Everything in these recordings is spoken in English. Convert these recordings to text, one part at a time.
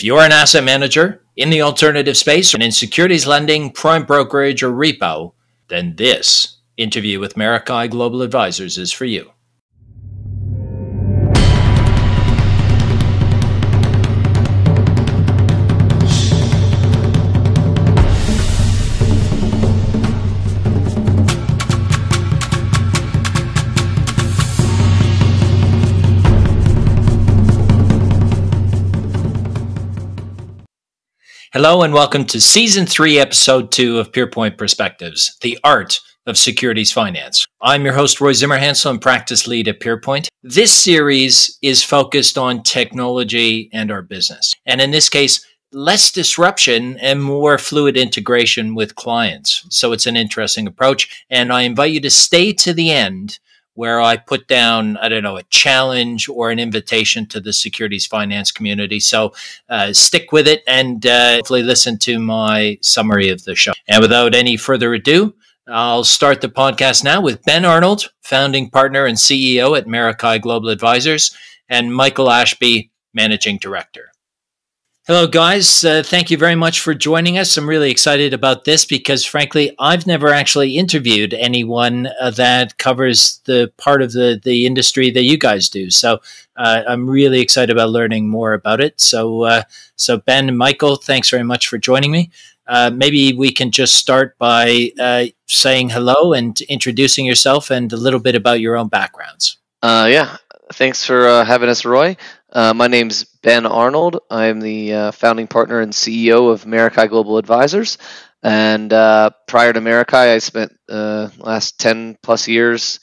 If you're an asset manager in the alternative space and in securities lending, prime brokerage, or repo, then this interview with Meraki Global Advisors is for you. Hello and welcome to season three, episode two of Pierpoint Perspectives, the art of securities finance. I'm your host, Roy Zimmerhansl, and practice lead at Pierpoint. This series is focused on technology and our business. And in this case, less disruption and more fluid integration with clients. So it's an interesting approach. And I invite you to stay to the end where I put down, I don't know, a challenge or an invitation to the securities finance community. So uh, stick with it and uh, hopefully listen to my summary of the show. And without any further ado, I'll start the podcast now with Ben Arnold, founding partner and CEO at Meraki Global Advisors, and Michael Ashby, managing director. Hello, guys. Uh, thank you very much for joining us. I'm really excited about this because, frankly, I've never actually interviewed anyone uh, that covers the part of the, the industry that you guys do. So uh, I'm really excited about learning more about it. So, uh, so Ben and Michael, thanks very much for joining me. Uh, maybe we can just start by uh, saying hello and introducing yourself and a little bit about your own backgrounds. yeah, thanks for having us, Roy. Uh, my name's Ben Arnold. I'm the uh, founding partner and CEO of Meraki Global Advisors. And uh, prior to Meraki, I spent uh, last 10 plus years,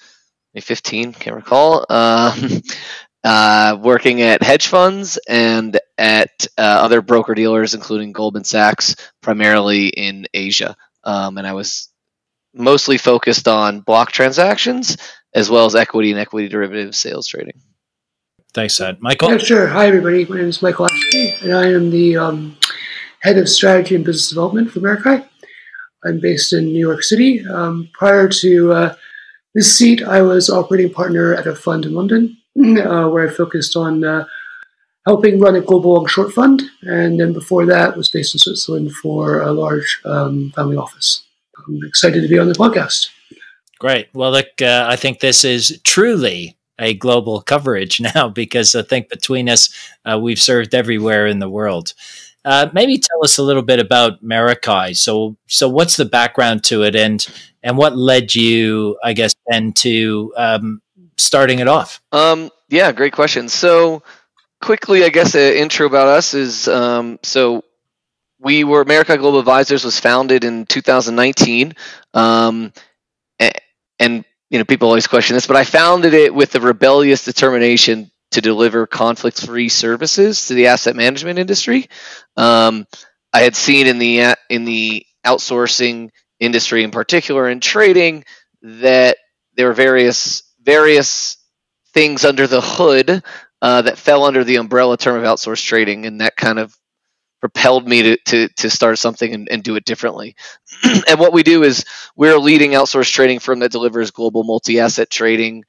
maybe 15, can't recall, um, uh, working at hedge funds and at other broker dealers, including Goldman Sachs, primarily in Asia. Um, and I was mostly focused on block transactions as well as equity and equity derivative sales trading. Thanks, Ed. Michael? Yeah, sure. Hi, everybody. My name is Michael Ashby, and I am the um, head of strategy and business development for Meraki. I'm based in New York City. Um, prior to uh, this seat, I was operating partner at a fund in London, uh, where I focused on uh, helping run a global long short fund. And then before that, was based in Switzerland for a large um, family office. I'm excited to be on the podcast. Great. Well, look, uh, I think this is truly a global coverage now because I think between us, uh, we've served everywhere in the world. Uh, maybe tell us a little bit about Meraki. So, so what's the background to it, and and what led you, I guess, then to um, starting it off? Um, yeah, great question. So, quickly, I guess an intro about us is um, so we were Meraki Global Advisors was founded in 2019, um, and you know, people always question this, but I founded it with the rebellious determination to deliver conflict free services to the asset management industry. Um, I had seen in the in the outsourcing industry, in particular in trading, that there were various various things under the hood uh, that fell under the umbrella term of outsourced trading, and that kind of propelled me to, to, to start something and, and do it differently. and what we do is we're a leading outsourced trading firm that delivers global multi asset trading,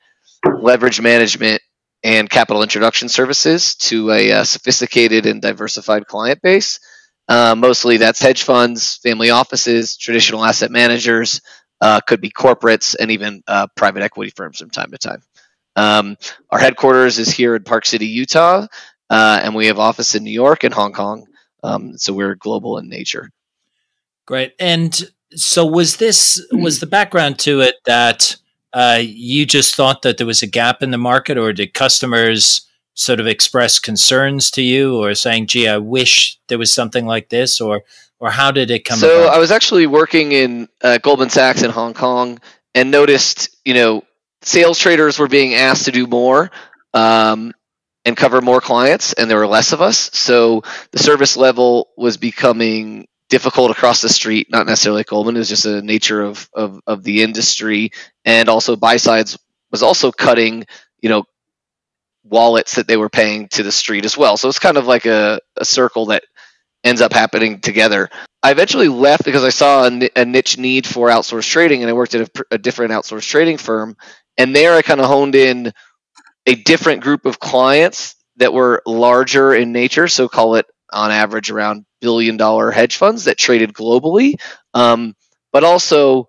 leverage management, and capital introduction services to a uh, sophisticated and diversified client base. Uh, mostly that's hedge funds, family offices, traditional asset managers, uh, could be corporates, and even uh, private equity firms from time to time. Um, our headquarters is here in Park City, Utah, uh, and we have office in New York and Hong Kong. Um, so we're global in nature. Great. And so was this was the background to it that uh, you just thought that there was a gap in the market, or did customers sort of express concerns to you, or saying, "Gee, I wish there was something like this," or or how did it come? So about? I was actually working in uh, Goldman Sachs in Hong Kong and noticed, you know, sales traders were being asked to do more. Um, and cover more clients, and there were less of us. So the service level was becoming difficult across the street, not necessarily at Goldman. It was just a nature of, of, of the industry. And also buy sides was also cutting, you know, wallets that they were paying to the street as well. So it's kind of like a, a circle that ends up happening together. I eventually left because I saw a, a niche need for outsourced trading and I worked at a, a different outsourced trading firm. And there I kind of honed in a different group of clients that were larger in nature. So call it on average around billion dollar hedge funds that traded globally. Um, but also,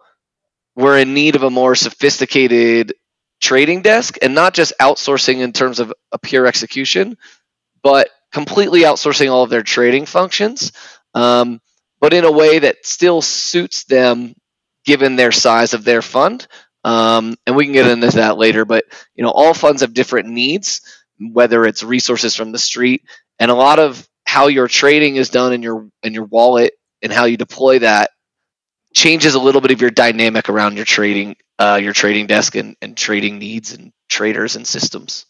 we're in need of a more sophisticated trading desk and not just outsourcing in terms of a pure execution, but completely outsourcing all of their trading functions, um, but in a way that still suits them given their size of their fund. Um, and we can get into that later, but you know, all funds have different needs, whether it's resources from the street and a lot of how your trading is done in your in your wallet and how you deploy that changes a little bit of your dynamic around your trading uh, your trading desk and, and trading needs and traders and systems.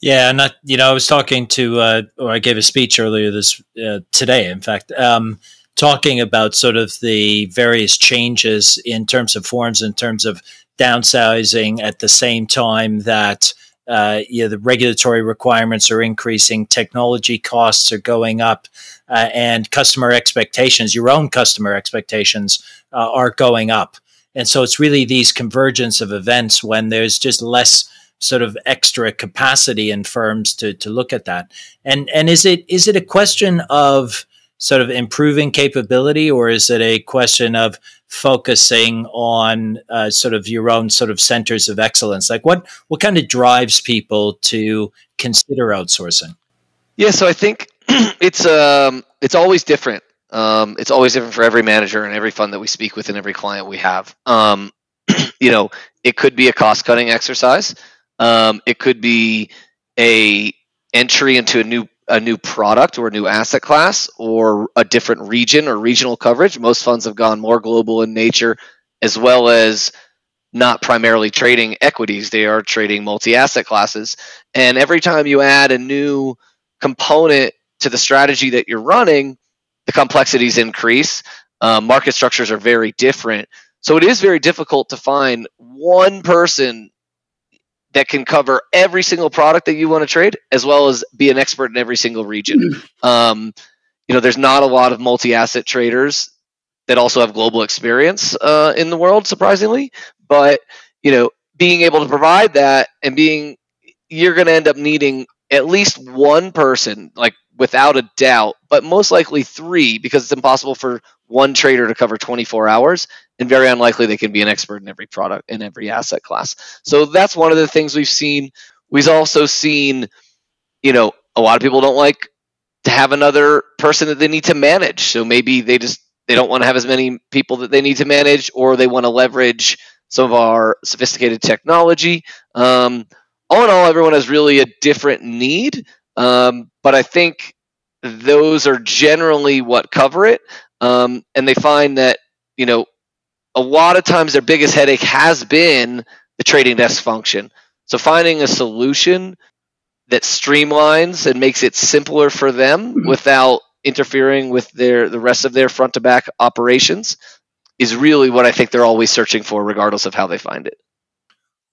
Yeah, and that, you know, I was talking to, uh, or I gave a speech earlier this uh, today, in fact, um, talking about sort of the various changes in terms of forms, in terms of downsizing at the same time that uh, you know, the regulatory requirements are increasing, technology costs are going up, uh, and customer expectations, your own customer expectations, uh, are going up. And so it's really these convergence of events when there's just less sort of extra capacity in firms to to look at that. And and is it is it a question of sort of improving capability, or is it a question of focusing on uh, sort of your own sort of centers of excellence? Like what what kind of drives people to consider outsourcing? Yeah, so I think it's um it's always different. Um, it's always different for every manager and every fund that we speak with and every client we have. Um, you know, it could be a cost cutting exercise. Um, it could be a entry into a new a new product or a new asset class or a different region or regional coverage. Most funds have gone more global in nature, as well as not primarily trading equities. They are trading multi asset classes. And every time you add a new component to the strategy that you're running, the complexities increase. Uh, market structures are very different. So it is very difficult to find one person that can cover every single product that you want to trade, as well as be an expert in every single region. Mm-hmm. Um, you know, there's not a lot of multi-asset traders that also have global experience uh, in the world, surprisingly. But you know, being able to provide that and being, you're going to end up needing at least one person, like without a doubt, but most likely three, because it's impossible for one trader to cover 24 hours and very unlikely they can be an expert in every product in every asset class. So that's one of the things we've seen. We've also seen, you know, a lot of people don't like to have another person that they need to manage. So maybe they just they don't want to have as many people that they need to manage, or they want to leverage some of our sophisticated technology. Um, all in all, everyone has really a different need, um, but I think those are generally what cover it. Um, and they find that you know a lot of times their biggest headache has been the trading desk function. So finding a solution that streamlines and makes it simpler for them mm-hmm. without interfering with their the rest of their front to back operations is really what I think they're always searching for, regardless of how they find it.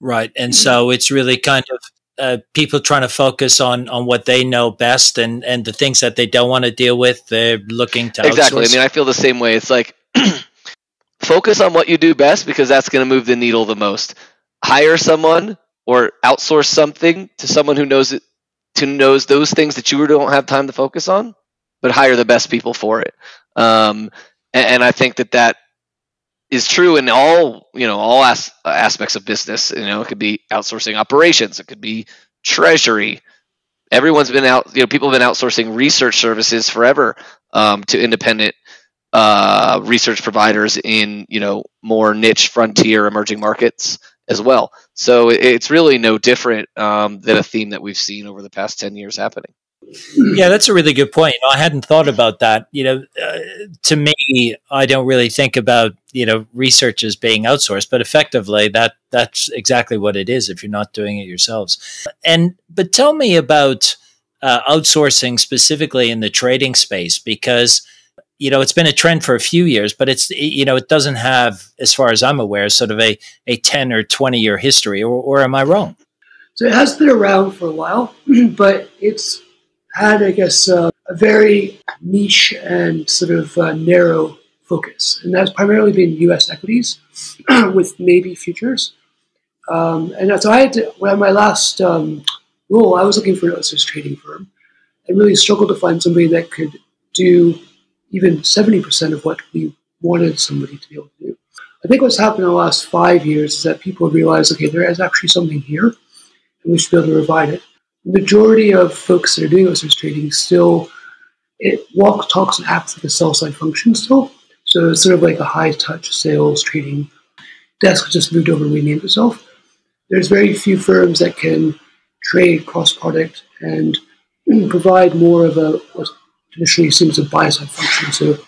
Right, and so it's really kind of uh, people trying to focus on on what they know best and and the things that they don't want to deal with. They're looking to exactly. Outsource. I mean, I feel the same way. It's like focus on what you do best because that's going to move the needle the most. Hire someone or outsource something to someone who knows it, to knows those things that you don't have time to focus on, but hire the best people for it. Um, and, and, I think that that is true in all you know all as, aspects of business. You know, it could be outsourcing operations, it could be treasury. Everyone's been out. You know, people have been outsourcing research services forever um, to independent uh, research providers in you know more niche frontier emerging markets as well. So it's really no different um, than a theme that we've seen over the past ten years happening. Yeah, that's a really good point. I hadn't thought about that. You know, uh, to me, I don't really think about you know research as being outsourced, but effectively, that that's exactly what it is if you're not doing it yourselves. And but tell me about uh, outsourcing specifically in the trading space because you know, it's been a trend for a few years, but it's, you know, it doesn't have, as far as I'm aware, sort of a, a 10 or 20 year history, or, or am I wrong? So it has been around for a while, but it's had, I guess, uh, a very niche and sort of uh, narrow focus. And that's primarily been US equities with maybe futures. Um, and so I had to, when my last um, role, I was looking for an outsourced trading firm. I really struggled to find somebody that could do even 70% of what we wanted somebody to be able to do. I think what's happened in the last five years is that people have realized, okay, there is actually something here, and we should be able to provide it. Majority of folks that are doing OSS trading still it walk, talks, and acts like a sell side function still. So it's sort of like a high touch sales trading desk just moved over and renamed itself. There's very few firms that can trade cross product and provide more of a what traditionally seems a buy side function. So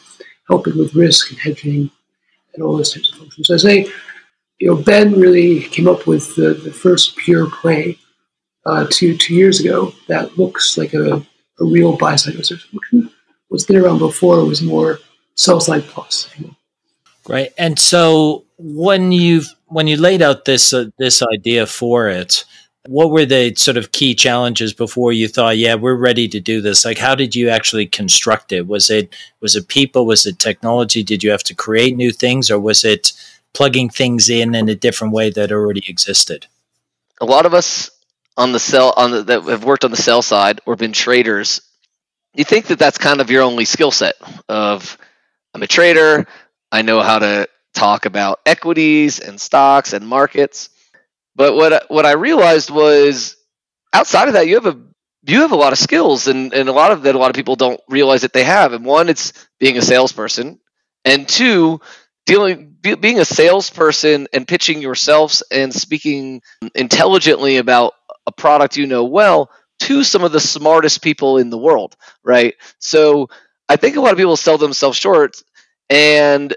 helping with risk and hedging and all those types of functions. So I say, you know, Ben really came up with the, the first pure play uh, two two years ago that looks like a, a real buy side research function. What's been around before was more sell side plus. Right, and so when you when you laid out this uh, this idea for it, what were the sort of key challenges before you thought, yeah, we're ready to do this? Like, how did you actually construct it? Was it was it people? Was it technology? Did you have to create new things, or was it plugging things in in a different way that already existed? A lot of us on the sell on the, that have worked on the sell side or been traders, you think that that's kind of your only skill set. Of I'm a trader. I know how to talk about equities and stocks and markets but what what I realized was outside of that, you have a you have a lot of skills and, and a lot of that a lot of people don't realize that they have. And one, it's being a salesperson, and two, dealing be, being a salesperson and pitching yourselves and speaking intelligently about a product you know well to some of the smartest people in the world, right? So I think a lot of people sell themselves short and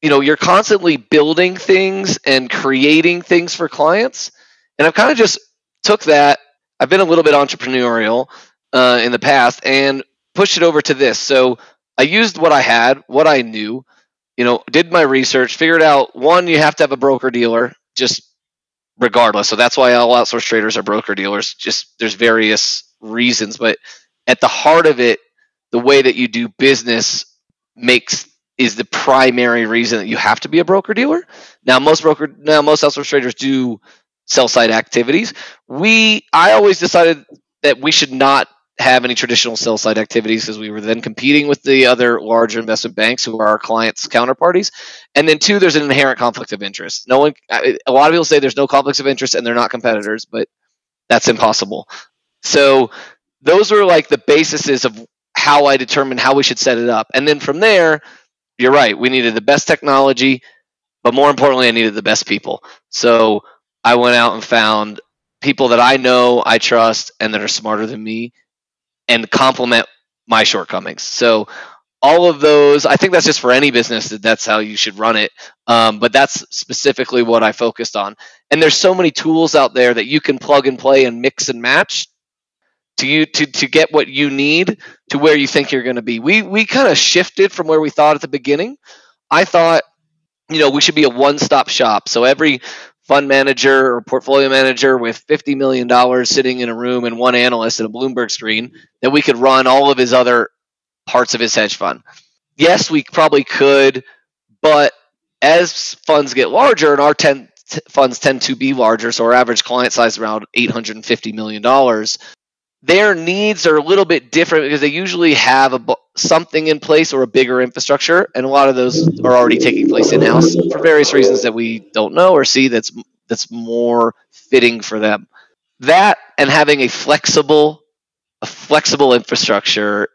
you know you're constantly building things and creating things for clients and i've kind of just took that i've been a little bit entrepreneurial uh, in the past and pushed it over to this so i used what i had what i knew you know did my research figured out one you have to have a broker dealer just regardless so that's why all outsource traders are broker dealers just there's various reasons but at the heart of it the way that you do business makes is the primary reason that you have to be a broker dealer. Now most broker now most outsource traders do sell side activities. We I always decided that we should not have any traditional sell side activities because we were then competing with the other larger investment banks who are our clients' counterparties. And then two, there's an inherent conflict of interest. No one, a lot of people say there's no conflicts of interest and they're not competitors, but that's impossible. So those were like the bases of how I determined how we should set it up. And then from there, you're right. We needed the best technology, but more importantly, I needed the best people. So I went out and found people that I know, I trust, and that are smarter than me and complement my shortcomings. So all of those, I think that's just for any business that that's how you should run it. Um, but that's specifically what I focused on. And there's so many tools out there that you can plug and play and mix and match to you to, to get what you need to where you think you're going to be. We we kind of shifted from where we thought at the beginning. I thought, you know, we should be a one-stop shop. So every fund manager or portfolio manager with $50 million sitting in a room and one analyst and a Bloomberg screen that we could run all of his other parts of his hedge fund. Yes, we probably could, but as funds get larger and our 10 funds tend to be larger, so our average client size is around $850 million, their needs are a little bit different because they usually have a, something in place or a bigger infrastructure, and a lot of those are already taking place in house for various reasons that we don't know or see. That's that's more fitting for them. That and having a flexible, a flexible infrastructure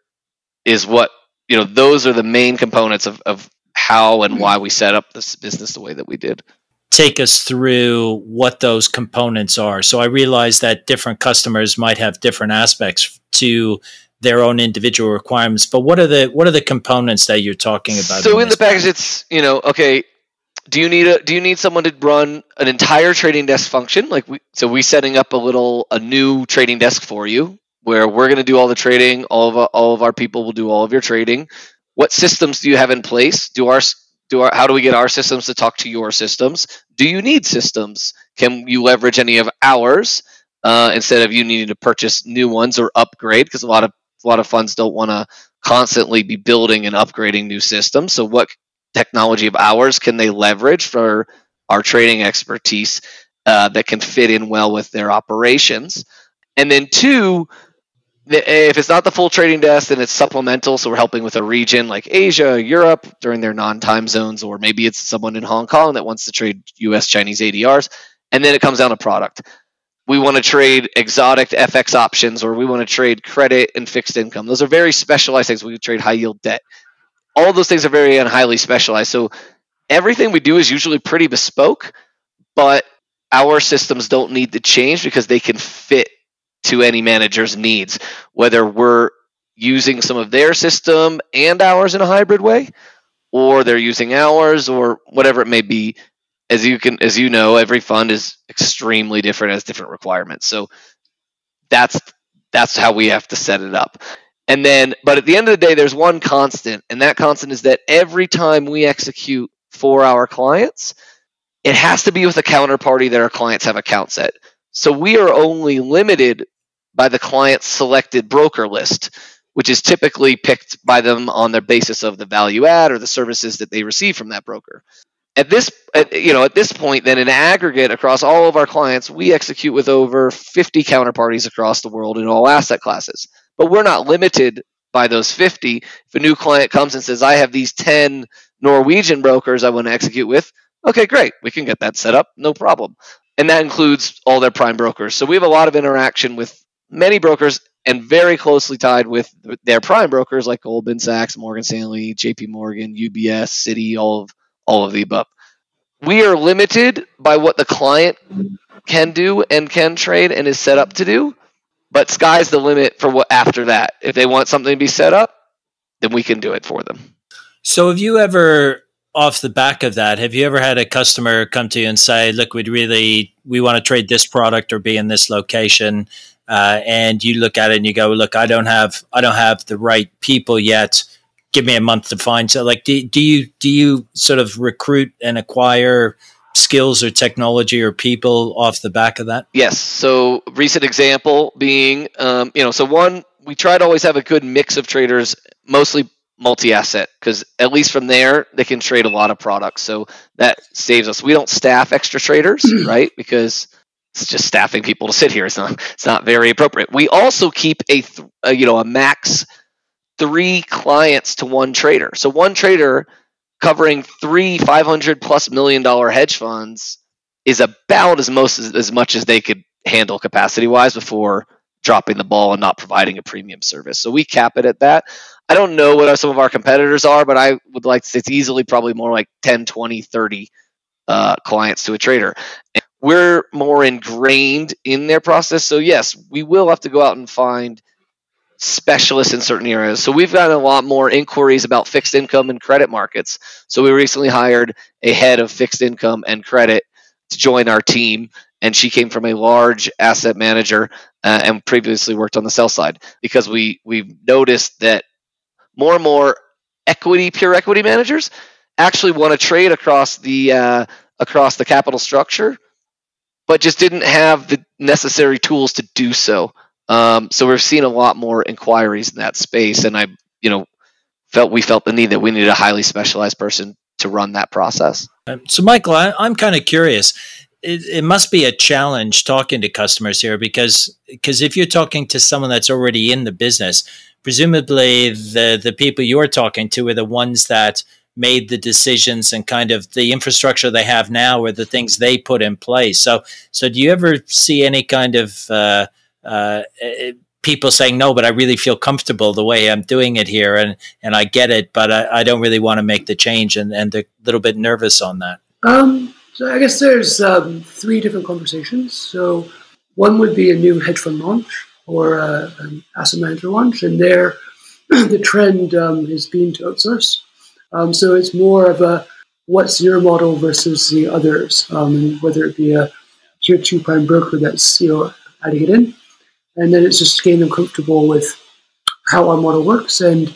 is what you know. Those are the main components of, of how and why we set up this business the way that we did take us through what those components are. So I realize that different customers might have different aspects to their own individual requirements, but what are the what are the components that you're talking about? So in, in the package, it's you know okay. Do you need a do you need someone to run an entire trading desk function? Like we so we setting up a little a new trading desk for you where we're going to do all the trading. All of all of our people will do all of your trading. What systems do you have in place? Do our do our, how do we get our systems to talk to your systems? Do you need systems? Can you leverage any of ours uh, instead of you needing to purchase new ones or upgrade? Because a lot of a lot of funds don't want to constantly be building and upgrading new systems. So, what technology of ours can they leverage for our trading expertise uh, that can fit in well with their operations? And then two, Eh, if it's not the full trading desk, then it's supplemental. So we're helping with a region like Asia, Europe during their non-time zones, or maybe it's someone in Hong Kong that wants to trade U.S. Chinese ADRs, and then it comes down to product. We want to trade exotic FX options, or we want to trade credit and fixed income. Those are very specialized things. We trade high yield debt. All those things are very and highly specialized. So everything we do is usually pretty bespoke, but our systems don't need to change because they can fit to any manager's needs, whether we're using some of their system and ours in a hybrid way, or they're using ours, or whatever it may be. As you can, as you know, every fund is extremely different, has different requirements. So that's that's how we have to set it up. And then, but at the end of the day, there's one constant, and that constant is that every time we execute for our clients, it has to be with a counterparty that our clients have accounts at. So we are only limited by the client's selected broker list, which is typically picked by them on the basis of the value add or the services that they receive from that broker. At this, at, you know, at this point, then in aggregate across all of our clients, we execute with over 50 counterparties across the world in all asset classes. But we're not limited by those 50. If a new client comes and says, "I have these 10 Norwegian brokers I want to execute with," okay, great, we can get that set up, no problem. And that includes all their prime brokers. So we have a lot of interaction with many brokers and very closely tied with their prime brokers like Goldman Sachs, Morgan Stanley, JP Morgan, UBS, Citi, all of all of the above. We are limited by what the client can do and can trade and is set up to do, but sky's the limit for what after that. If they want something to be set up, then we can do it for them. So have you ever off the back of that, have you ever had a customer come to you and say, "Look, we'd really we want to trade this product or be in this location," uh, and you look at it and you go, "Look, I don't have I don't have the right people yet. Give me a month to find." So, like, do, do you do you sort of recruit and acquire skills or technology or people off the back of that? Yes. So, recent example being, um, you know, so one we try to always have a good mix of traders, mostly multi-asset because at least from there they can trade a lot of products. So that saves us. We don't staff extra traders right? Because it's just staffing people to sit here. It's not it's not very appropriate. We also keep a, th- a you know a max three clients to one trader. So one trader covering three 500 plus million dollar hedge funds is about as most as, as much as they could handle capacity wise before dropping the ball and not providing a premium service. So we cap it at that I don't know what some of our competitors are, but I would like to say it's easily probably more like 10, 20, 30 uh, clients to a trader. And we're more ingrained in their process. So, yes, we will have to go out and find specialists in certain areas. So, we've gotten a lot more inquiries about fixed income and credit markets. So, we recently hired a head of fixed income and credit to join our team. And she came from a large asset manager uh, and previously worked on the sell side because we we've noticed that more and more equity, pure equity managers actually want to trade across the uh, across the capital structure, but just didn't have the necessary tools to do so. Um, so we're seeing a lot more inquiries in that space, and I, you know, felt we felt the need that we needed a highly specialized person to run that process. Um, so, Michael, I, I'm kind of curious. It, it, must be a challenge talking to customers here because because if you're talking to someone that's already in the business, presumably the the people you're talking to are the ones that made the decisions and kind of the infrastructure they have now or the things they put in place. So, so do you ever see any kind of uh, uh, people saying no, but I really feel comfortable the way I'm doing it here, and and I get it, but I, I don't really want to make the change, and and they're a little bit nervous on that. Um, so I guess there's um, three different conversations. So one would be a new hedge fund launch or uh, an asset manager launch, and there the trend um, has been to outsource. Um, so it's more of a what's your model versus the others, um, and whether it be a tier two prime broker that's you know adding it in, and then it's just getting them comfortable with how our model works, and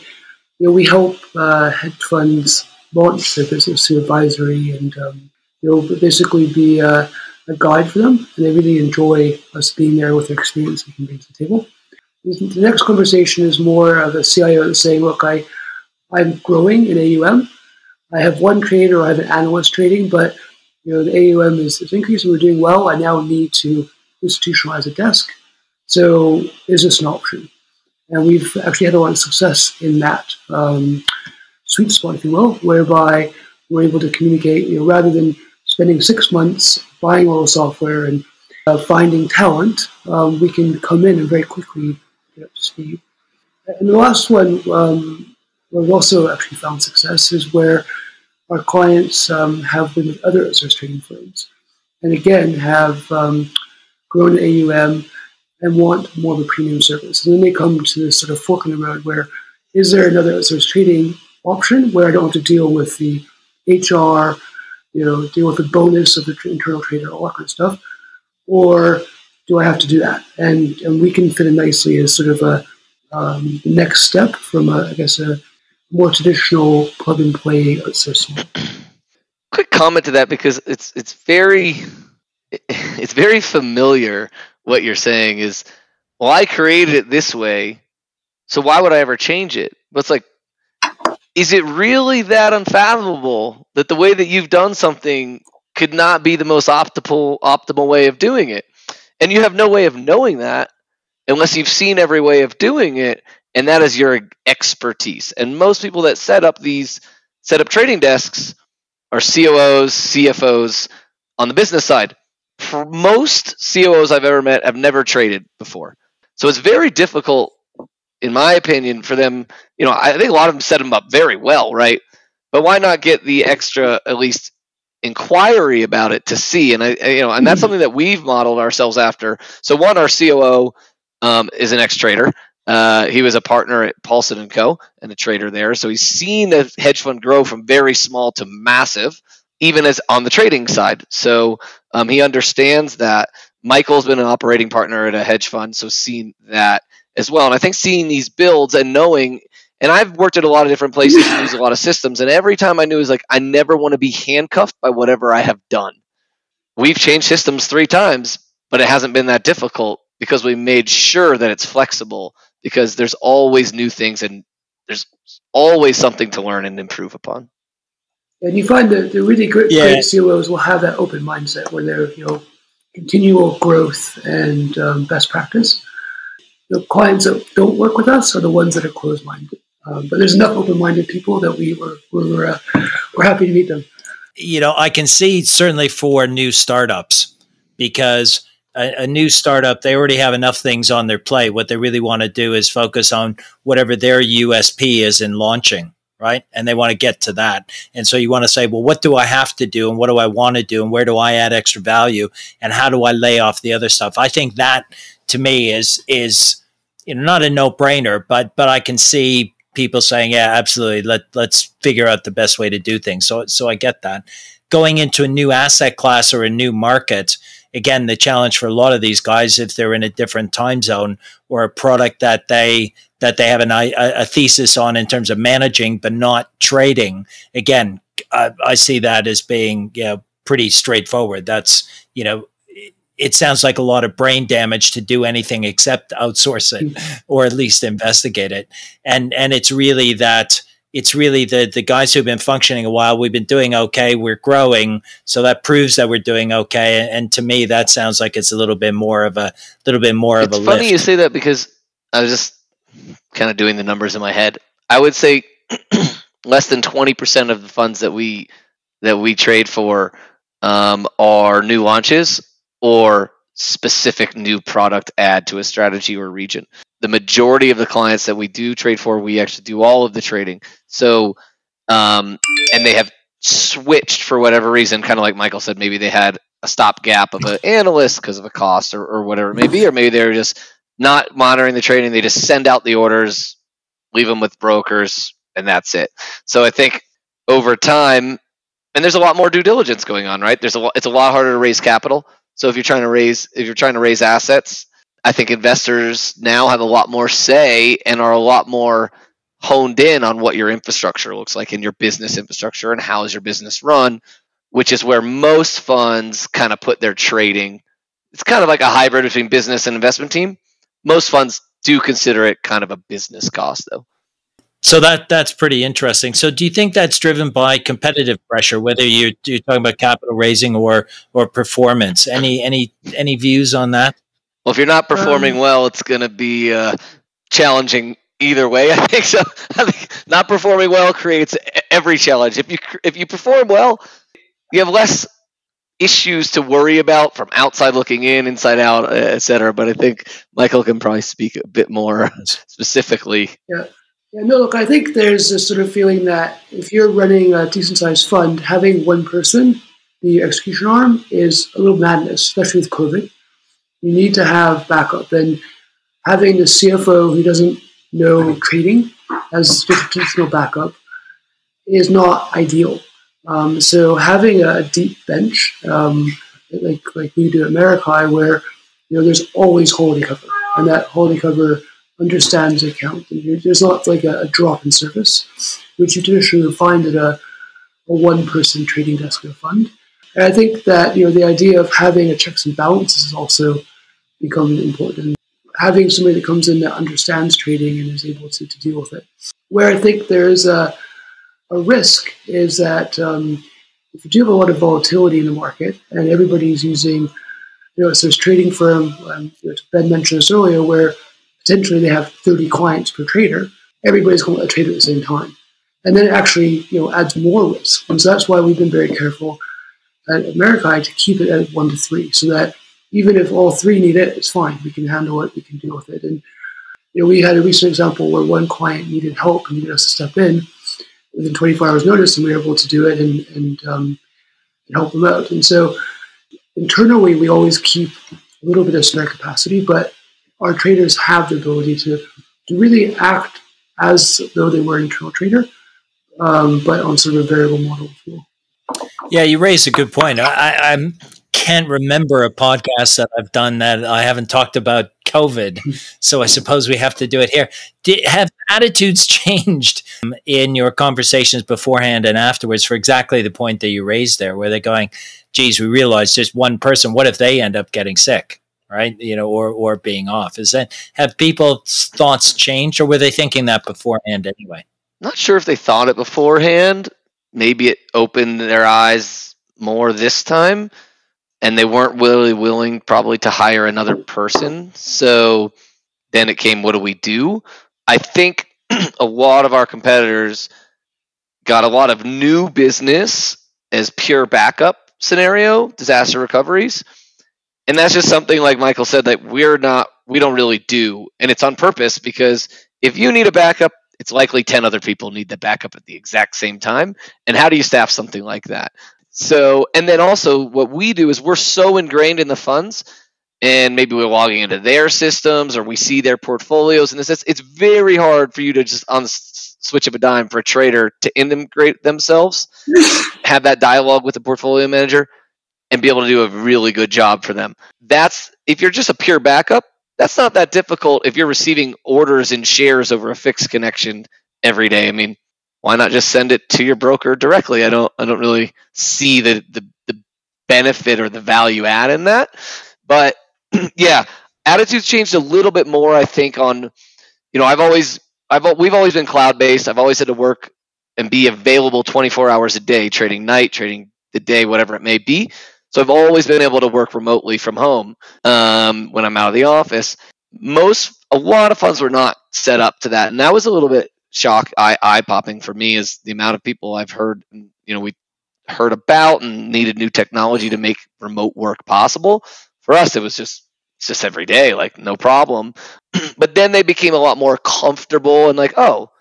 you know we help uh, hedge funds launch their business through advisory and um, know basically be uh, a guide for them, and they really enjoy us being there with their experience we can bring to the table. The next conversation is more of a CIO saying, "Look, I, I'm growing in AUM. I have one trader, I have an analyst trading, but you know the AUM is, is increasing. We're doing well. I now need to institutionalize a desk. So is this an option?" And we've actually had a lot of success in that um, sweet spot, if you will, whereby we're able to communicate, you know, rather than spending six months buying all the software and uh, finding talent, um, we can come in and very quickly get up to speed. And the last one, um, where we've also actually found success, is where our clients um, have been with other outsourced trading firms, and again have um, grown AUM and want more of a premium service. And then they come to this sort of fork in the road where is there another outsourced trading option where I don't have to deal with the HR, you know, deal with the bonus of the internal trader, all that kind of stuff, or do I have to do that? And and we can fit in nicely as sort of a um, next step from a, I guess a more traditional plug and play outsourcing. Quick comment to that because it's it's very it's very familiar what you're saying is well I created it this way so why would I ever change it? But it's like is it really that unfathomable that the way that you've done something could not be the most optimal optimal way of doing it? And you have no way of knowing that unless you've seen every way of doing it and that is your expertise. And most people that set up these set up trading desks are COOs, CFOs on the business side. For most COOs I've ever met have never traded before. So it's very difficult, in my opinion, for them. You know, I think a lot of them set them up very well, right? But why not get the extra, at least, inquiry about it to see? And I, you know, and that's hmm. something that we've modeled ourselves after. So one, our COO um, is an ex trader. Uh, he was a partner at Paulson and Co. and a trader there, so he's seen the hedge fund grow from very small to massive, even as on the trading side. So um, he understands that. Michael's been an operating partner at a hedge fund, so seen that as well. And I think seeing these builds and knowing, and I've worked at a lot of different places and used a lot of systems, and every time I knew is like I never want to be handcuffed by whatever I have done. We've changed systems three times, but it hasn't been that difficult because we made sure that it's flexible because there's always new things and there's always something to learn and improve upon. And you find that the really great, yeah. great COOs will have that open mindset where they're, you know, continual growth and um, best practice. The clients that don't work with us are the ones that are closed-minded. Um, but there's enough open-minded people that we were, we were, uh, we're happy to meet them. You know, I can see certainly for new startups because – a, a, new startup, they already have enough things on their plate. What they really want to do is focus on whatever their USP is in launching, right? And they want to get to that. And so you want to say, well, what do I have to do and what do I want to do and where do I add extra value and how do I lay off the other stuff? I think that to me is is you know not a no-brainer, but but I can see people saying, yeah, absolutely. Let let's figure out the best way to do things. So so I get that. Going into a new asset class or a new market, again, the challenge for a lot of these guys, if they're in a different time zone or a product that they that they have an, a, a thesis on in terms of managing but not trading, again, I, I see that as being you know, pretty straightforward. That's you know it sounds like a lot of brain damage to do anything except outsource it mm-hmm. or at least investigate it. And and it's really that it's really the the guys who've been functioning a while. We've been doing okay. We're growing, so that proves that we're doing okay. And, and to me, that sounds like it's a little bit more of a little bit more it's of a. Funny lift. you say that because I was just kind of doing the numbers in my head. I would say less than twenty percent of the funds that we that we trade for um, are new launches or specific new product add to a strategy or region the majority of the clients that we do trade for, we actually do all of the trading. So, um, and they have switched for whatever reason, kind of like Michael said, maybe they had a stopgap of an analyst because of a cost or, or whatever it may be, or maybe they're just not monitoring the trading. They just send out the orders, leave them with brokers, and that's it. So I think over time, and there's a lot more due diligence going on, right? There's a it's a lot harder to raise capital. So if you're trying to raise if you're trying to raise assets, I think investors now have a lot more say and are a lot more honed in on what your infrastructure looks like in your business infrastructure and how is your business run, which is where most funds kind of put their trading. It's kind of like a hybrid between business and investment team. Most funds do consider it kind of a business cost though. So that that's pretty interesting. So do you think that's driven by competitive pressure, whether you're, you're talking about capital raising or or performance? Any any any views on that? Well, if you're not performing um, well, it's going to be uh, challenging either way. I think so. I think not performing well creates every challenge. If you if you perform well, you have less issues to worry about from outside looking in, inside out, etc. But I think Michael can probably speak a bit more specifically. Yeah. Yeah, no, look, I think there's a sort of feeling that if you're running a decent sized fund, having one person, the execution arm, is a little madness, especially with COVID. You need to have backup. And having the CFO who doesn't know trading as traditional backup is not ideal. Um, so having a deep bench, um, like like we do at Meraki, where you know there's always holiday cover, and that holiday cover understands account. There's not like a, a drop in service, which you traditionally would find at a, a one-person trading desk a fund. And I think that you know the idea of having a checks and balances has also become important. Having somebody that comes in that understands trading and is able to, to deal with it. Where I think there's a, a risk is that um, if you do have a lot of volatility in the market and everybody's using, you know, so there's trading firm, um, you know, Ben mentioned this earlier, where potentially they have 30 clients per trader, everybody's going to trade at the same time. And then it actually, you know, adds more risk. And so that's why we've been very careful at Meraki to keep it at one to three, so that even if all three need it, it's fine. We can handle it. We can deal with it. And you know, we had a recent example where one client needed help and needed us to step in within 24 hours notice, and we were able to do it and and, um, and help them out. And so internally, we always keep a little bit of spare capacity, but our traders have the ability to, to really act as though they were an internal trader, um, but on sort of a variable model. Yeah, you raised a good point. I, I can't remember a podcast that I've done that I haven't talked about COVID. So I suppose we have to do it here. Did, have attitudes changed in your conversations beforehand and afterwards for exactly the point that you raised there, where they're going, geez, we realize just one person, what if they end up getting sick? Right? You know, or or being off. Is that have people's thoughts changed, or were they thinking that beforehand anyway? Not sure if they thought it beforehand. Maybe it opened their eyes more this time, and they weren't really willing, probably, to hire another person. So then it came, what do we do? I think a lot of our competitors got a lot of new business as pure backup scenario disaster recoveries and that's just something like Michael said that we're not we don't really do, and it's on purpose because if you need a backup, it's likely ten other people need the backup at the exact same time. And how do you staff something like that? So, and then also what we do is we're so ingrained in the funds and maybe we're logging into their systems or we see their portfolios and this it's very hard for you to just on the switch of a dime for a trader to integrate themselves have that dialogue with the portfolio manager and be able to do a really good job for them. That's if you're just a pure backup, that's not that difficult if you're receiving orders and shares over a fixed connection every day. I mean, why not just send it to your broker directly? I don't I don't really see the the, the benefit or the value add in that. But yeah, attitudes changed a little bit more I think on you know, I've always I've we've always been cloud based. I've always had to work and be available 24 hours a day, trading night, trading the day, whatever it may be. So I've always been able to work remotely from home um, when I'm out of the office. Most, a lot of funds were not set up to that, and that was a little bit shock, eye eye popping for me. Is the amount of people I've heard, you know, we heard about and needed new technology to make remote work possible. For us, it was just it's just every day, like no problem. but then they became a lot more comfortable and like, oh,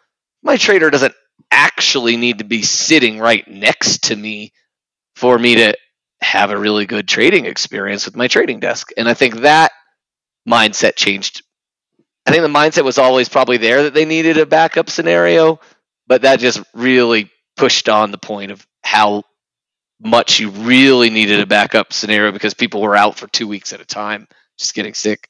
my trader doesn't actually need to be sitting right next to me for me to have a really good trading experience with my trading desk. And I think that mindset changed. I think the mindset was always probably there that they needed a backup scenario, but that just really pushed on the point of how much you really needed a backup scenario because people were out for two weeks at a time, just getting sick.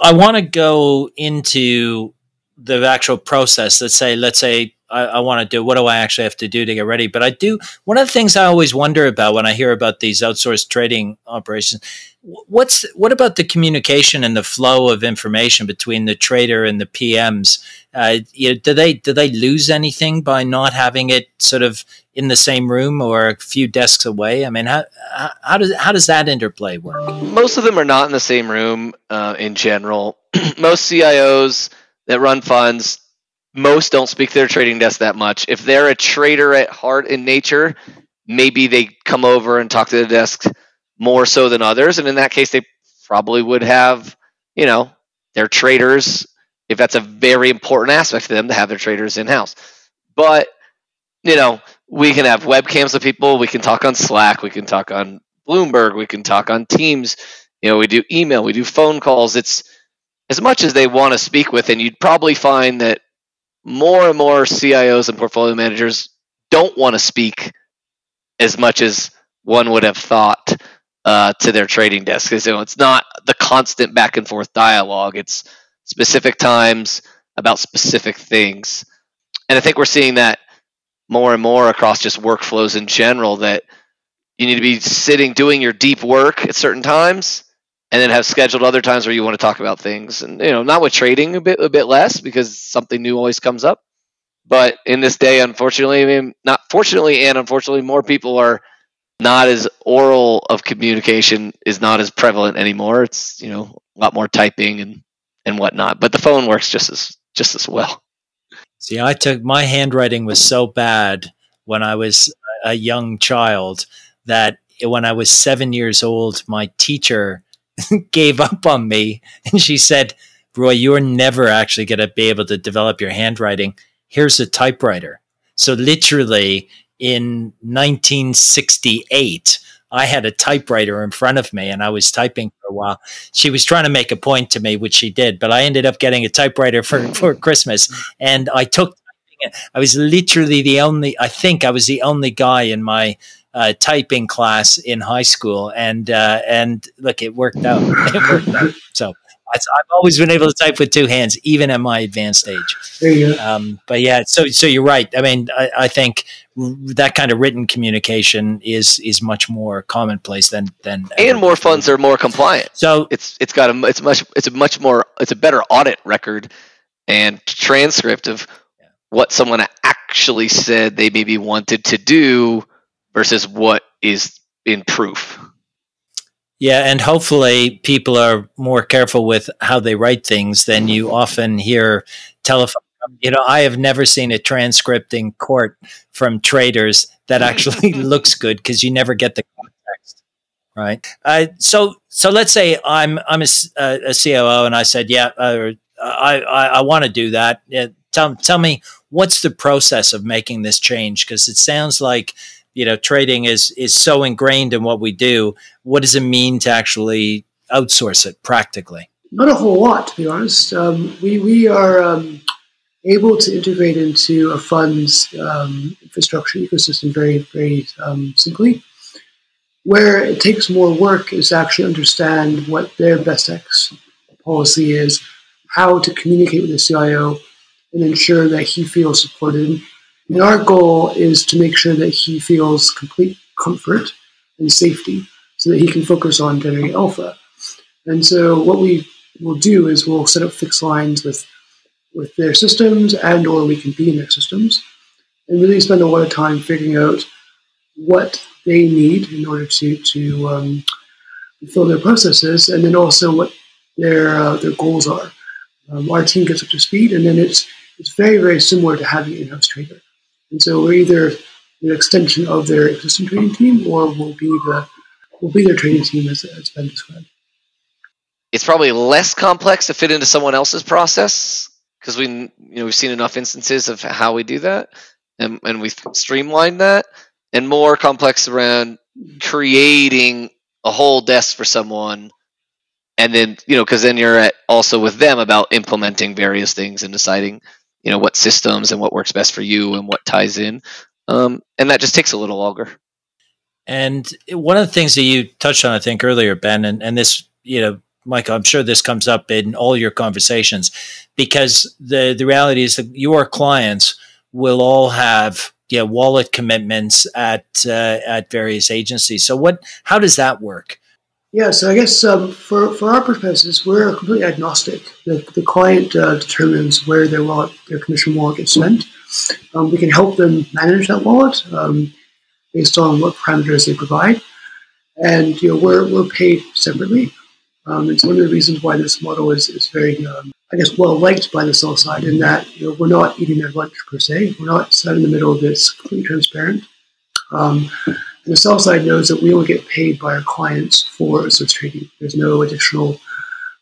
I want to go into the actual process. Let's say, let's say I, I want to do? What do I actually have to do to get ready? But I do. One of the things I always wonder about when I hear about these outsourced trading operations, what's what about the communication and the flow of information between the trader and the PMs? Uh, you know, do they do they lose anything by not having it sort of in the same room or a few desks away? I mean, how how does how does that interplay work? Most of them are not in the same room uh, in general. Most CIOs that run funds, most don't speak to their trading desk that much. If they're a trader at heart in nature, maybe they come over and talk to the desk more so than others. And in that case, they probably would have, you know, their traders, if that's a very important aspect to them to have their traders in house. But, you know, we can have webcams of people, we can talk on Slack, we can talk on Bloomberg, we can talk on Teams, you know, we do email, we do phone calls. It's as much as they want to speak with, and you'd probably find that more and more CIOs and portfolio managers don't want to speak as much as one would have thought uh, to their trading desk. Because know, it's not the constant back and forth dialogue. It's specific times about specific things, and I think we're seeing that more and more across just workflows in general. That you need to be sitting doing your deep work at certain times and then have scheduled other times where you want to talk about things. And you know not with trading a bit a bit less because something new always comes up. But in this day unfortunately i mean not fortunately and unfortunately more people are not as oral of communication is not as prevalent anymore. It's you know a lot more typing and and whatnot. But the phone works just as just as well. See i took my handwriting was so bad when i was a young child that when i was seven years old my teacher gave up on me and she said, Roy, you're never actually going to be able to develop your handwriting. Here's a typewriter. So, literally, in 1968, I had a typewriter in front of me and I was typing for a while. She was trying to make a point to me, which she did, but I ended up getting a typewriter for, for Christmas. And I took, I was literally the only, I think I was the only guy in my uh, typing class in high school, and uh, and look, it worked out. it worked out. So I've always been able to type with two hands, even at my advanced age. There you go. Um, but yeah, so so you're right. I mean, I, I, think that kind of written communication is is much more commonplace than than and more before. funds are more compliant. So it's it's got a it's much it's a much more it's a better audit record and transcript of what someone actually said they maybe wanted to do versus what is in proof. Yeah, and hopefully people are more careful with how they write things than you often hear telephone. You know, I have never seen a transcript in court from traders that actually looks good because you never get the context, right? Uh, so, so let's say I'm I'm a, a COO and I said, yeah, uh, I I, I want to do that. Yeah, tell tell me what's the process of making this change because it sounds like you know trading is is so ingrained in what we do what does it mean to actually outsource it practically? Not a whole lot to be honest. Um, we we are um, able to integrate into a fund's um, infrastructure ecosystem very very um, simply. Where it takes more work is to actually understand what their best X policy is how to communicate with the cio and ensure that he feels supported and our goal is to make sure that he feels complete comfort and safety so that he can focus on generating alpha. And so what we will do is we'll set up fixed lines with with their systems and or we can be in their systems and really spend a lot of time figuring out what they need in order to to um, fulfill their processes and then also what their uh, their goals are. Um, our team gets up to speed and then it's it's very very similar to having an in-house trader. And so we're either an extension of their existing training team or we'll be the we'll be their training team as it's been described. It's probably less complex to fit into someone else's process because we you know we've seen enough instances of how we do that and, and we've streamlined that and more complex around creating a whole desk for someone and then you know because then you're at also with them about implementing various things and deciding you know what systems and what works best for you and what ties in. Um, and that just takes a little longer. And one of the things that you touched on i think earlier ben and, and this you know michael i'm sure this comes up in all your conversations because the the reality is that your clients will all have yeah wallet commitments at uh, at various agencies. So what how does that work yeah, so I guess um, for, for our purposes, we're completely agnostic. The, the client uh, determines where their wallet, their commission wallet gets spent. Um, we can help them manage that wallet um, based on what parameters they provide. And you know, we're, we're paid separately. Um, it's one of the reasons why this model is, is very um, I guess, well liked by the sell side in that you know, we're not eating their lunch per se. We're not set in the middle of this, completely transparent. Um, the sell side knows that we only get paid by our clients for assist trading. There's no additional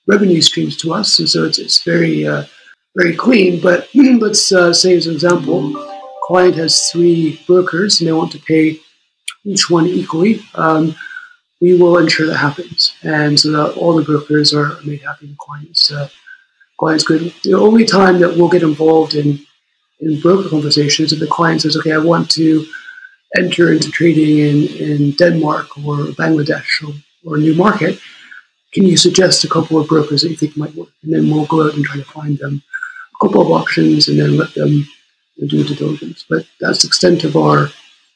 revenue streams to us, and so it's, it's very uh, very clean. But let's uh, say, as an example, client has three brokers and they want to pay each one equally. Um, we will ensure that happens, and so that all the brokers are made happy. The clients, uh, clients good. The only time that we'll get involved in in broker conversations if the client says, "Okay, I want to enter into trading in, in Denmark or Bangladesh or, or a new market," can you suggest a couple of brokers that you think might work? And then we'll go out and try to find them a couple of options and then let them do due diligence. But that's the extent of our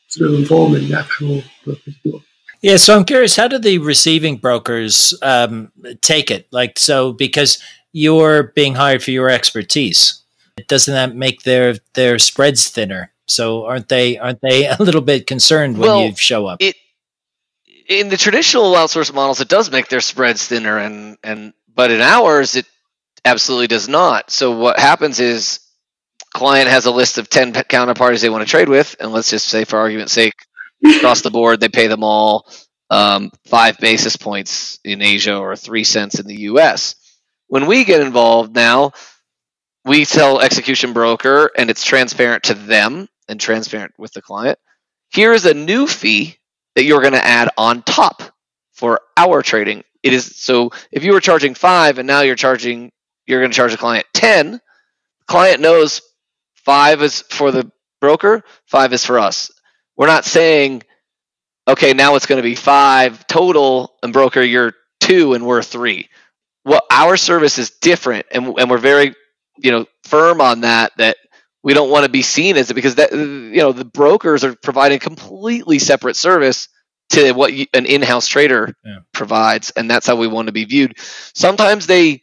sort of involvement in the actual. Yeah, so I'm curious, how do the receiving brokers um, take it? Like, so because you're being hired for your expertise, doesn't that make their their spreads thinner? So aren't they aren't they a little bit concerned when Well, you show up? it in the traditional outsource models it does make their spreads thinner and and but in ours it absolutely does not so what happens is client has a list of 10 counterparties they want to trade with and let's just say for argument's sake across the board they pay them all um, five basis points in asia or three cents in the us when we get involved now we tell execution broker and it's transparent to them and transparent with the client here is a new fee that you're going to add on top for our trading. It is so if you were charging five and now you're charging, you're going to charge a client 10, the client knows five is for the broker, five is for us. We're not saying, okay, now it's going to be five total and broker, you're two and we're three. Well, our service is different and, and we're very, you know, firm on that, that we don't want to be seen as it because that you know the brokers are providing completely separate service to what you, an in-house trader Yeah. provides and that's how we want to be viewed. Sometimes they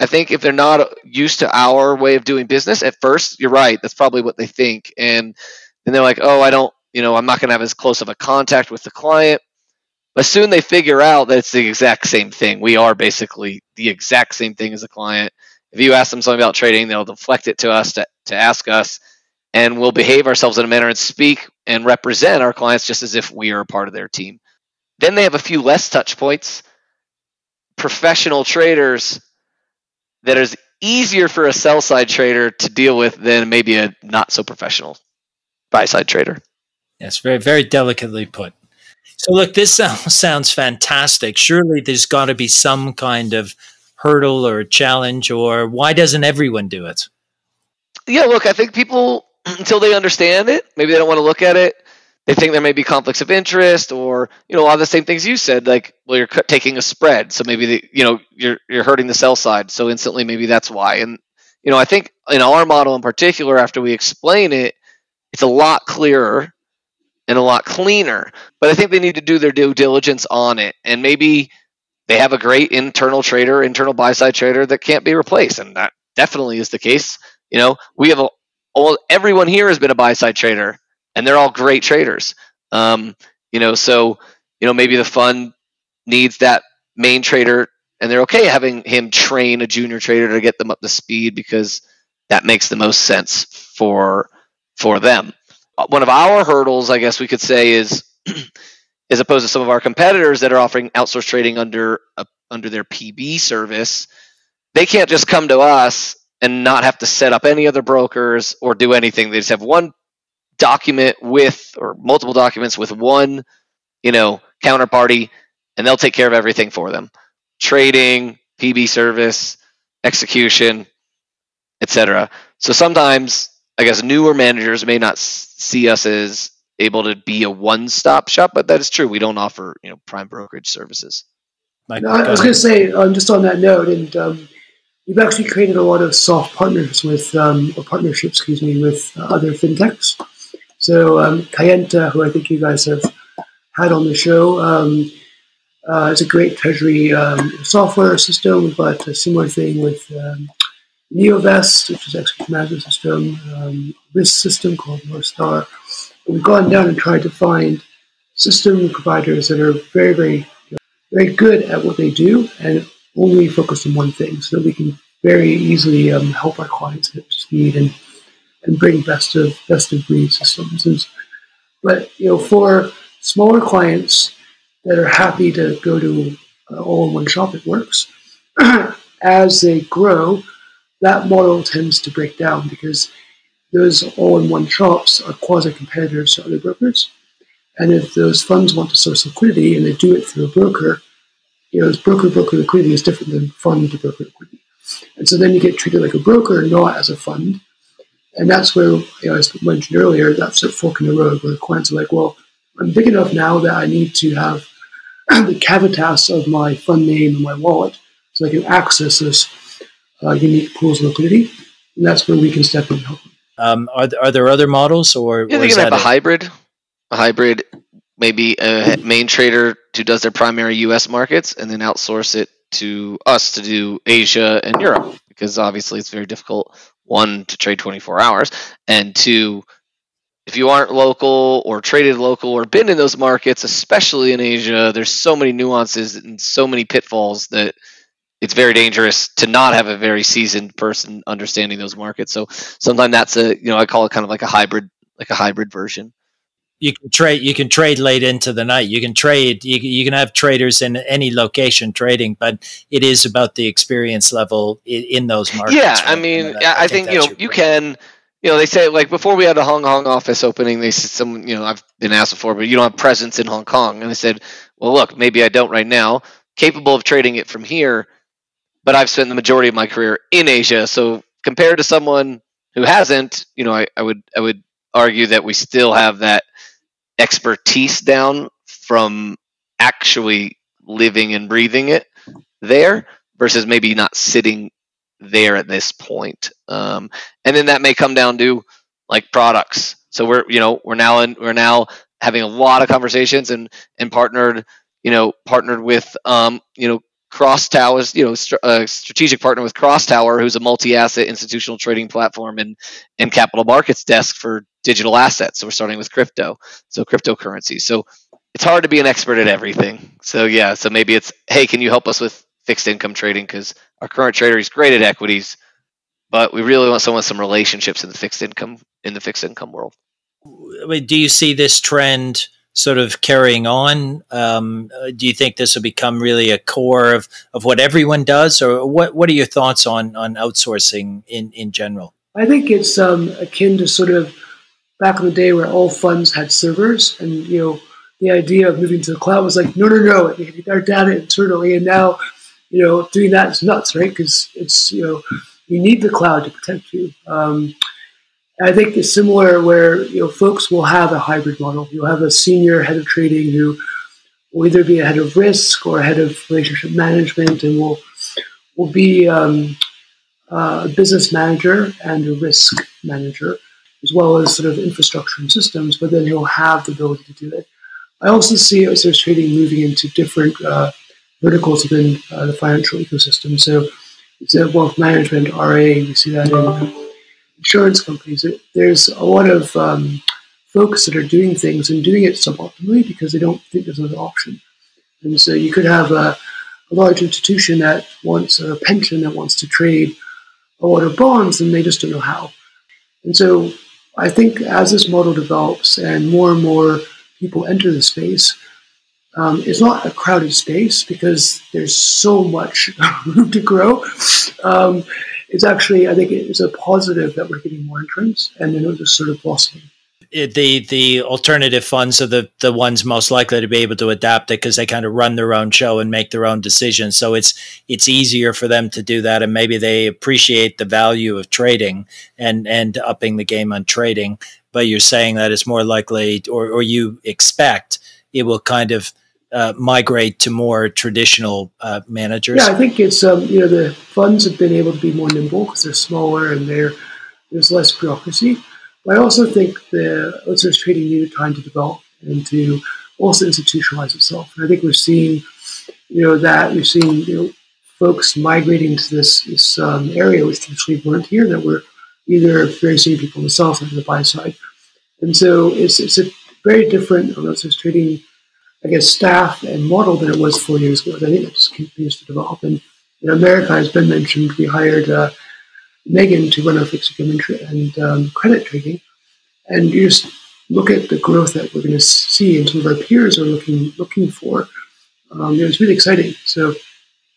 i think if they're not used to our way of doing business at first you're right that's probably what they think and then they're like oh i don't you know i'm not going to have as close of a contact with the client. But soon they figure out that it's the exact same thing. We are basically the exact same thing as a client if you ask them something about trading they'll deflect it to us to, to ask us and we'll behave ourselves in a manner and speak and represent our clients just as if we are a part of their team. Then they have a few less touch points. Professional traders that is easier for a sell side trader to deal with than maybe a not so professional buy side trader. Yes, very, very delicately put. So, look, this sounds, sounds fantastic. Surely there's got to be some kind of hurdle or challenge, or why doesn't everyone do it? Yeah, look, I think people until they understand it, maybe they don't want to look at it. They think there may be conflicts of interest, or you know, a lot of the same things you said. Like, well, you're taking a spread, so maybe the, you know you're you're hurting the sell side, so instantly maybe that's why. And you know, I think in our model in particular, after we explain it, it's a lot clearer and a lot cleaner. But I think they need to do their due diligence on it, and maybe they have a great internal trader, internal buy side trader that can't be replaced, and that definitely is the case. You know, we have a all everyone here has been a buy side trader, and they're all great traders. Um, you know, so you know maybe the fund needs that main trader, and they're okay having him train a junior trader to get them up to speed because that makes the most sense for for them. Uh, One of our hurdles, I guess we could say, is as opposed to some of our competitors that are offering outsourced trading under under their PB service, they can't just come to us and not have to set up any other brokers or do anything. They just have one document with or multiple documents with one, you know, counterparty, and they'll take care of everything for them. Trading, PB service, execution, etc. So sometimes, I guess, newer managers may not see us as able to be a one-stop shop, but that is true. We don't offer, you know, prime brokerage services. Like, No, I was going to say, um, just on that note, and um, we've actually created a lot of soft partners with, um, or partnerships, excuse me, with uh, other fintechs. So um, Kayenta, who I think you guys have had on the show, um, uh, is a great treasury um, software system. We've got a similar thing with um, Neovest, which is execution management system, um, risk system called Northstar. And we've gone down and tried to find system providers that are very, very very good at what they do and only focus on one thing so that we can very easily um, help our clients to speed and and bring best of best of breed systems. And, but you know, for smaller clients that are happy to go to uh, all-in-one shop, it works. As they grow, that model tends to break down because those all-in-one shops are quasi-competitors to other brokers. And if those funds want to source liquidity and they do it through a broker, you know, broker broker liquidity is different than fund to broker liquidity. And so then you get treated like a broker, and not as a fund. And that's where, you know, as mentioned earlier, that's a fork in the road where clients are like, well, I'm big enough now that I need to have the cavitas of my fund name and my wallet so I can access this uh, unique pools of liquidity. And that's where we can step in and help them. Um, are, there, are there other models or? Yeah, they can have a hybrid. A hybrid, maybe a main trader who does their primary U.S. markets and then outsource it to us to do Asia and Europe because obviously it's very difficult one to trade 24 hours and two if you aren't local or traded local or been in those markets especially in asia there's so many nuances and so many pitfalls that it's very dangerous to not have a very seasoned person understanding those markets. So sometimes that's a you know i call it kind of like a hybrid like a hybrid version. You can trade you can trade late into the night. You can trade you, you can have traders in any location trading but it is about the experience level in, in those markets yeah right? i mean that, I, I, think, think you know you can you know they say like before we had a hong kong office opening they said some you know i've been asked before but you don't have presence in hong kong. And i said well look maybe i don't right now. Capable of trading it from here but i've spent the majority of my career in asia so compared to someone who hasn't you know i, I would i would argue that we still have that expertise down from actually living and breathing it there versus maybe not sitting there at this point. Um, and then that may come down to like products. So we're you know we're now in we're now having a lot of conversations and and partnered you know partnered with um, you know CrossTowers, you know, a uh, strategic partner with CrossTower, who's a multi-asset institutional trading platform and and capital markets desk for digital assets. So we're starting with crypto, so cryptocurrency. So it's hard to be an expert at everything. So yeah, so maybe it's hey, can you help us with fixed income trading because our current trader is great at equities, but we really want someone with some relationships in the fixed income in the fixed income world. Do you see this trend? Sort of carrying on? Um, uh, do you think this will become really a core of, of what everyone does, or what what are your thoughts on on outsourcing in in general? I think it's um, akin to sort of back in the day where all funds had servers, and you know the idea of moving to the cloud was like no no no, we got our data internally, and now you know doing that is nuts, right? Because it's you know you need the cloud to protect you. Um, I think it's similar where you know folks will have a hybrid model. You'll have a senior head of trading who will either be a head of risk or a head of relationship management, and will will be um, a business manager and a risk manager, as well as sort of infrastructure and systems. But then he'll have the ability to do it. I also see outsourced trading moving into different uh, verticals within uh, the financial ecosystem. So, it's wealth management, RA. We see that in insurance companies, there's a lot of um, folks that are doing things and doing it suboptimally because they don't think there's another option. And so you could have a, a large institution that wants a pension that wants to trade a lot of bonds and they just don't know how. And so I think as this model develops and more and more people enter the space, um, it's not a crowded space because there's so much room to grow. Um, it's actually, I think it's a positive that we're getting more entrants and then it just sort of blossoming. the the alternative funds are the the ones most likely to be able to adapt it because they kind of run their own show and make their own decisions. So it's it's easier for them to do that, and maybe they appreciate the value of trading and and upping the game on trading. But you're saying that it's more likely, or or you expect it will kind of uh, migrate to more traditional uh, managers? Yeah, I think it's um, you know the funds have been able to be more nimble because they're smaller and there's less bureaucracy. But I also think the outsourced trading needed time to develop and to also institutionalize itself. And I think we're seeing you know that we're seeing you know folks migrating to this this um, area which traditionally weren't here that were either very senior people on the side or the buy side. And so it's it's a very different outsourced trading I guess, staff and model than it was four years ago. I think it just continues to develop. And in America, has been mentioned, we hired uh, Megan to run our fixed income and um, credit trading. And you just look at the growth that we're going to see and some of our peers are looking looking for. Um, it was really exciting. So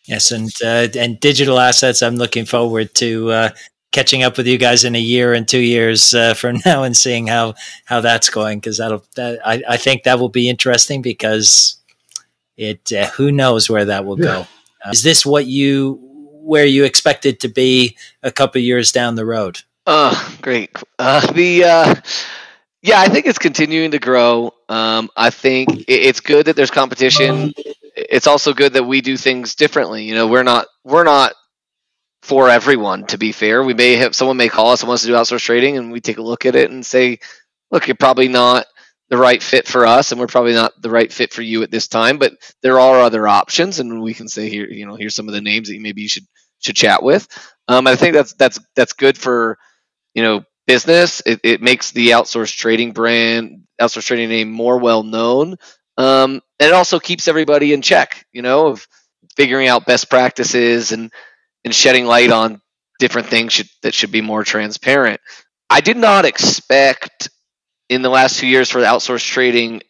yes, and uh, and digital assets. I'm looking forward to uh, catching up with you guys in a year and two years uh, from now and seeing how how that's going because that'll that, I, I think that will be interesting because it uh, who knows where that will yeah. go. Uh, is this what you where you expect it to be a couple years down the road? Oh, great. Uh, the uh, yeah, I think it's continuing to grow. Um, I think it's good that there's competition. It's also good that we do things differently. You know, we're not we're not for everyone. To be fair, we may have someone may call us and wants to do outsource trading, and we take a look at it and say, "Look, you're probably not the right fit for us, and we're probably not the right fit for you at this time." But there are other options, and we can say here, you know, here's some of the names that you maybe you should should chat with. Um, I think that's that's that's good for you know business. It, it makes the outsourced trading brand, outsourced trading name more well known. Um, and it also keeps everybody in check, you know, of figuring out best practices and, and shedding light on different things should, that should be more transparent. I did not expect in the last two years for the outsourced trading,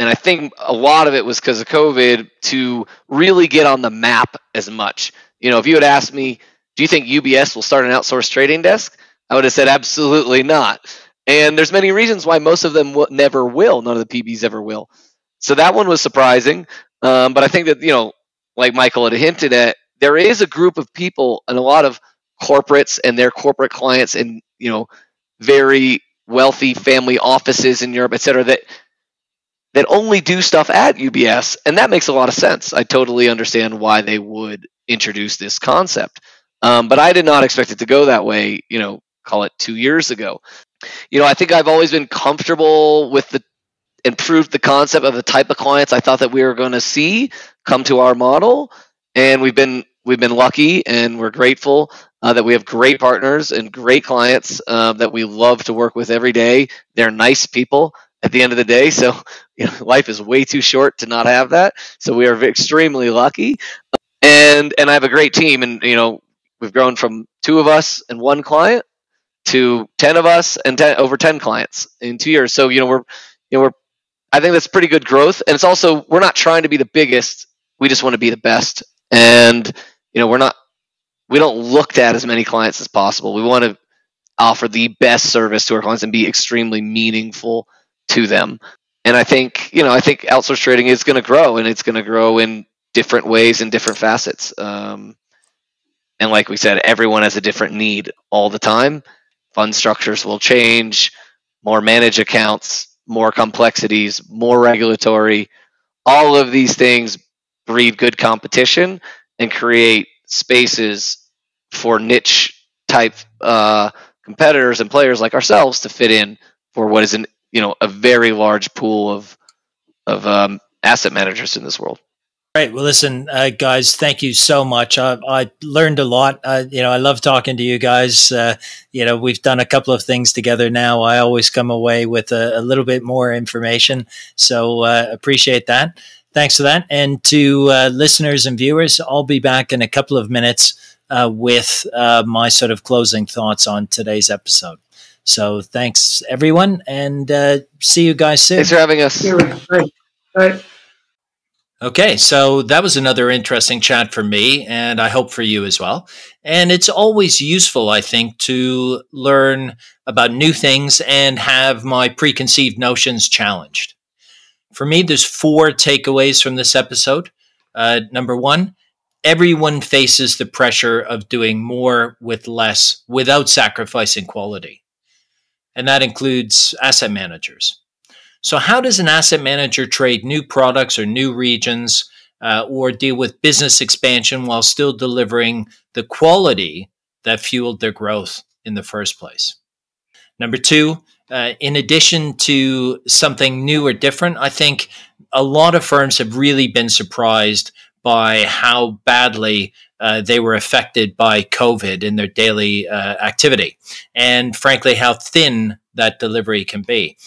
and I think a lot of it was because of COVID, to really get on the map as much. You know, if you had asked me, do you think UBS will start an outsourced trading desk? I would have said absolutely not. And there's many reasons why most of them w- never will. None of the PBs ever will. So that one was surprising. Um, but I think that, you know, like Michael had hinted at, there is a group of people and a lot of corporates and their corporate clients and, you know, very wealthy family offices in Europe, et cetera, that that only do stuff at UBS. And that makes a lot of sense. I totally understand why they would introduce this concept. Um, but I did not expect it to go that way, you know, call it two years ago. You know, I think I've always been comfortable with the improved the concept of the type of clients I thought that we were going to see come to our model, and we've been we've been lucky and we're grateful uh, that we have great partners and great clients uh, that we love to work with every day. They're nice people at the end of the day, so you know, life is way too short to not have that. So we are extremely lucky, and and I have a great team, and you know we've grown from two of us and one client to 10 of us and 10, over 10 clients in two years. So, you know, we're, you know, we're, I think that's pretty good growth. And it's also, we're not trying to be the biggest. We just want to be the best. And, you know, we're not, we don't look at as many clients as possible. We want to offer the best service to our clients and be extremely meaningful to them. And I think, you know, I think outsource trading is going to grow and it's going to grow in different ways and different facets. Um, and like we said, everyone has a different need all the time fund structures will change, more managed accounts, more complexities, more regulatory. All of these things breed good competition and create spaces for niche type uh, competitors and players like ourselves to fit in for what is an you know a very large pool of of um, asset managers in this world. Right. Well, listen, uh, guys, thank you so much. I, I learned a lot. You know, I love talking to you guys. Uh, you know, we've done a couple of things together now. I always come away with a, a little bit more information. So uh, appreciate that. Thanks for that. And to uh, listeners and viewers, I'll be back in a couple of minutes uh, with my sort of closing thoughts on today's episode. So thanks, everyone, and see you guys soon. Thanks for having us. Bye. Bye. Okay, so that was another interesting chat for me, and I hope for you as well. And it's always useful, I think, to learn about new things and have my preconceived notions challenged. For me, there's four takeaways from this episode. Uh, number one, everyone faces the pressure of doing more with less without sacrificing quality. And that includes asset managers. So, how does an asset manager trade new products or new regions uh, or deal with business expansion while still delivering the quality that fueled their growth in the first place? Number two, uh, in addition to something new or different, I think a lot of firms have really been surprised by how badly uh, they were affected by COVID in their daily uh, activity, and frankly, how thin that delivery can be.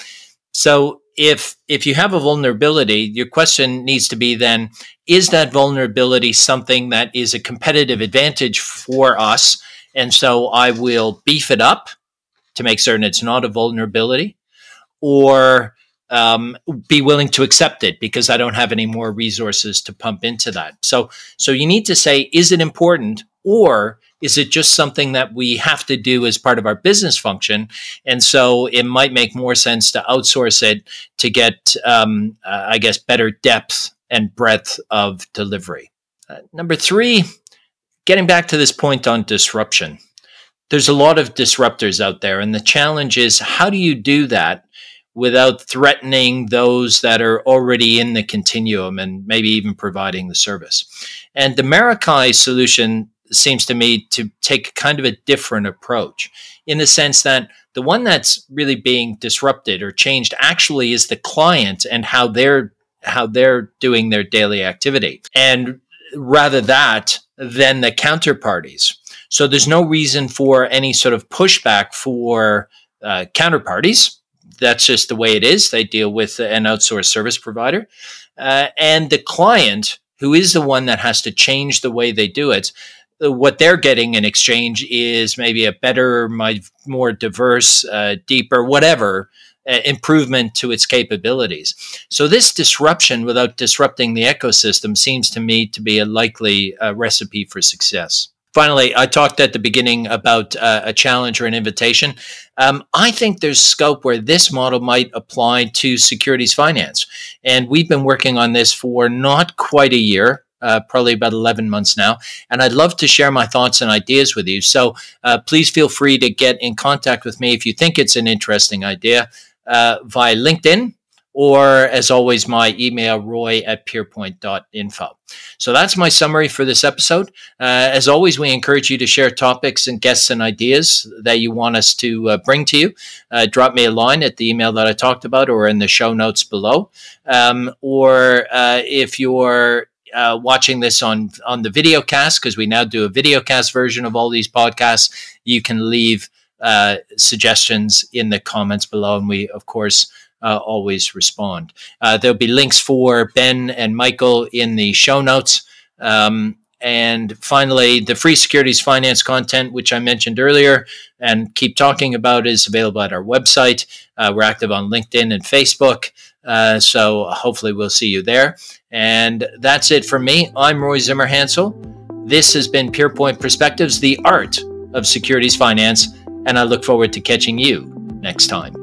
So if if you have a vulnerability, your question needs to be then: Is that vulnerability something that is a competitive advantage for us? And so I will beef it up to make certain it's not a vulnerability, or um, be willing to accept it because I don't have any more resources to pump into that. So, so you need to say, is it important, or is it just something that we have to do as part of our business function? And so it might make more sense to outsource it to get, um, uh, I guess, better depth and breadth of delivery. Uh, number three, getting back to this point on disruption. There's a lot of disruptors out there, and the challenge is how do you do that without threatening those that are already in the continuum and maybe even providing the service? And the Meraki solution seems to me to take kind of a different approach in the sense that the one that's really being disrupted or changed actually is the client and how they're how they're doing their daily activity and rather that than the counterparties so there's no reason for any sort of pushback for uh, counterparties that's just the way it is they deal with an outsourced service provider uh, and the client who is the one that has to change the way they do it what they're getting in exchange is maybe a better, more diverse, uh, deeper, whatever uh, improvement to its capabilities. So this disruption, without disrupting the ecosystem, seems to me to be a likely uh, recipe for success. Finally, I talked at the beginning about uh, a challenge or an invitation. Um, I think there's scope where this model might apply to securities finance. And we've been working on this for not quite a year uh, probably about 11 months now. And I'd love to share my thoughts and ideas with you. So uh, please feel free to get in contact with me if you think it's an interesting idea uh, via LinkedIn or, as always, my email, roy at pierpoint.info. So that's my summary for this episode. Uh, as always, we encourage you to share topics and guests and ideas that you want us to uh, bring to you. Uh, drop me a line at the email that I talked about or in the show notes below. Um, or if you're uh, watching this on on the video cast because we now do a video cast version of all these podcasts, you can leave uh, suggestions in the comments below, and we of course uh, always respond. Uh, there'll be links for Ben and Michael in the show notes. Um, and finally, the free securities finance content, which I mentioned earlier and keep talking about, is available at our website. Uh, we're active on LinkedIn and Facebook. Uh, so hopefully we'll see you there. And that's it for me. I'm Roy Zimmerhansl. This has been Pierpoint Perspectives, the art of securities finance, and I look forward to catching you next time.